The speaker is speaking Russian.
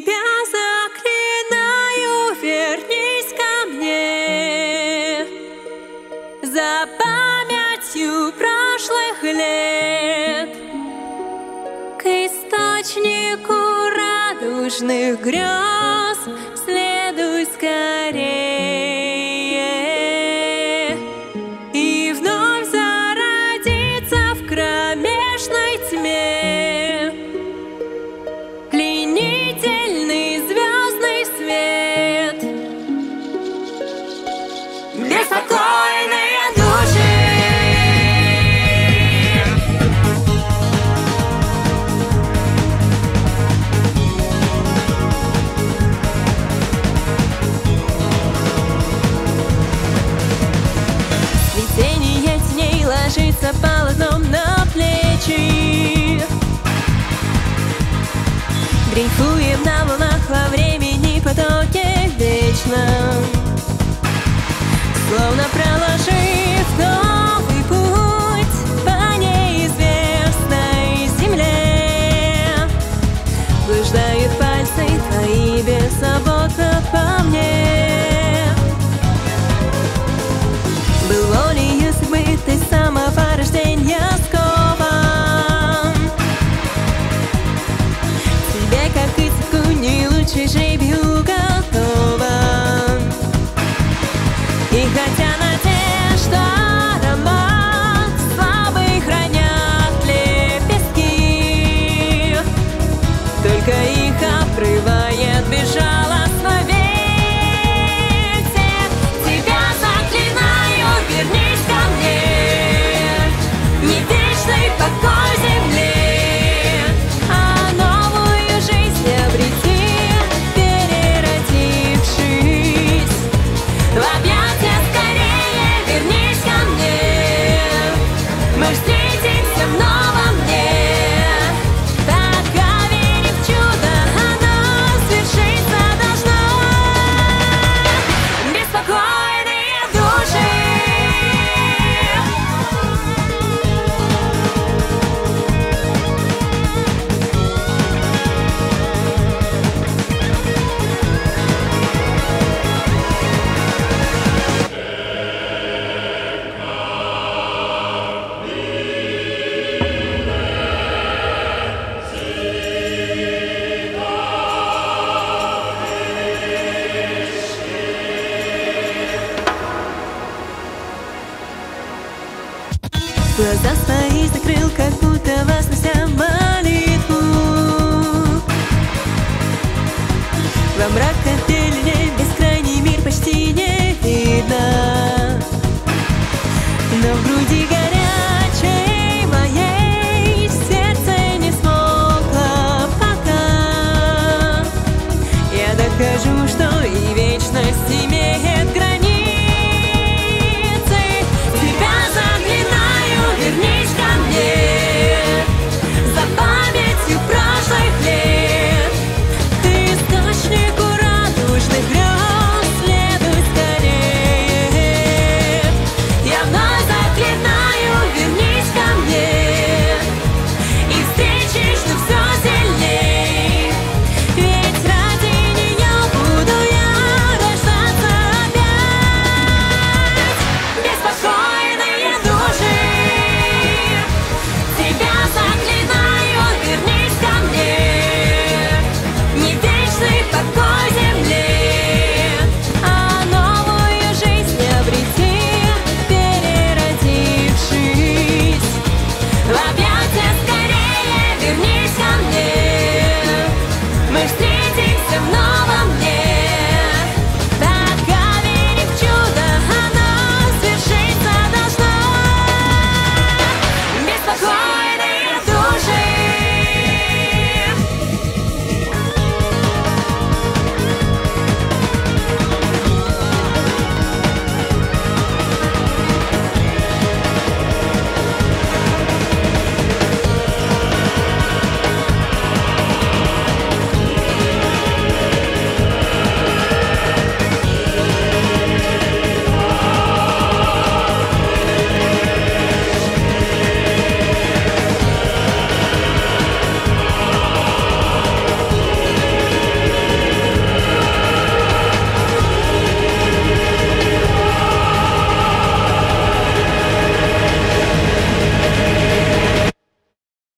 Тебя заклинаю, вернись ко мне. За памятью прошлых лет К источнику радужных грез Следуй скорее. Дрейфуем на 其实